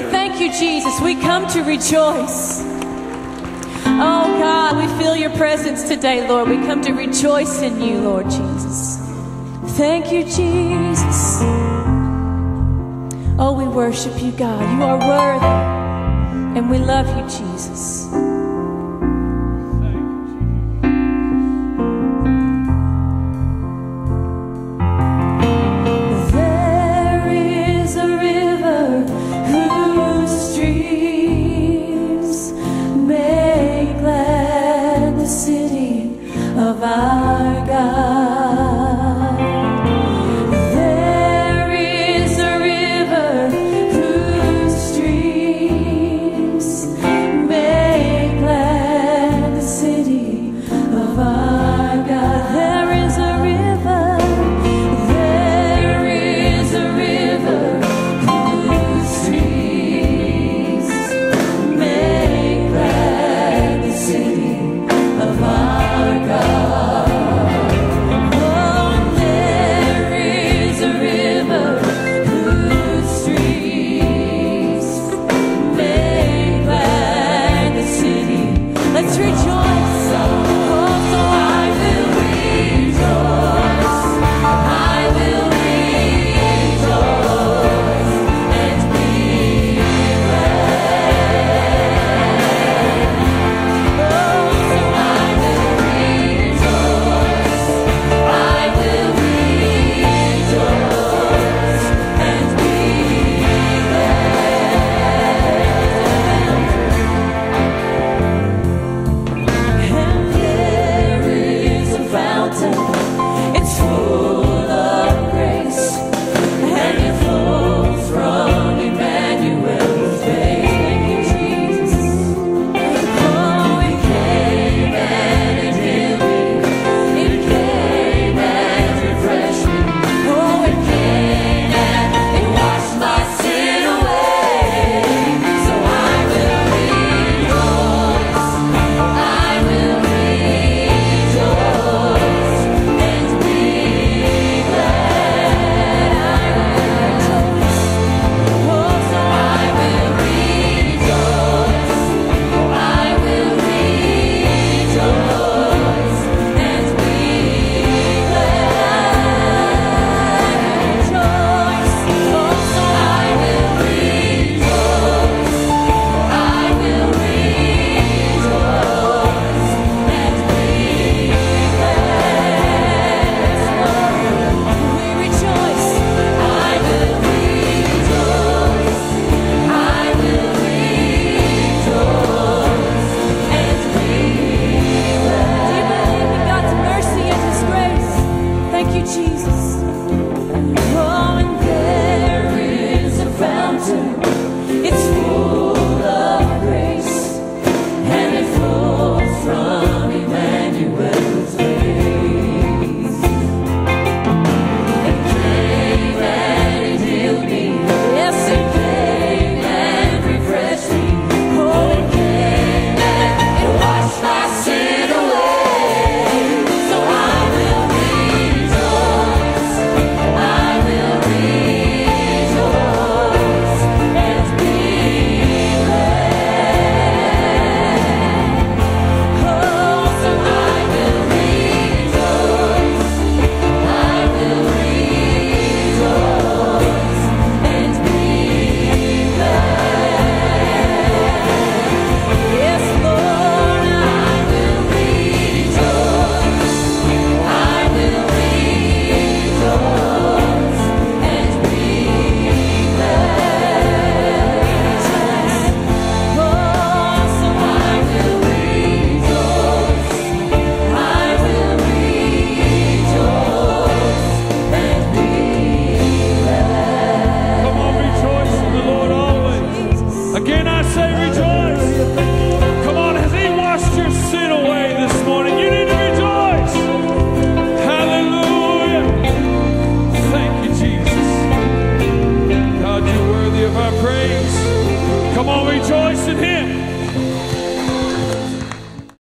We thank you, Jesus. We come to rejoice. Oh God, we feel your presence today, Lord. We come to rejoice in you, Lord Jesus. Thank you, Jesus. Oh, we worship you, God. You are worthy. And we love you, Jesus. of our God.